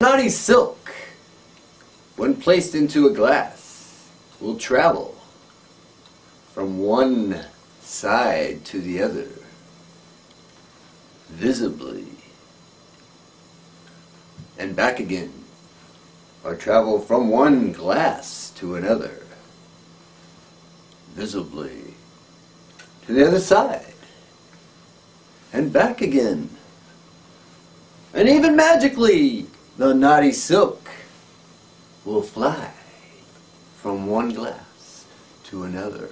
Naughty silk, when placed into a glass, will travel from one side to the other visibly and back again, or travel from one glass to another visibly to the other side and back again. And even magically, the naughty silk will fly from one glass to another.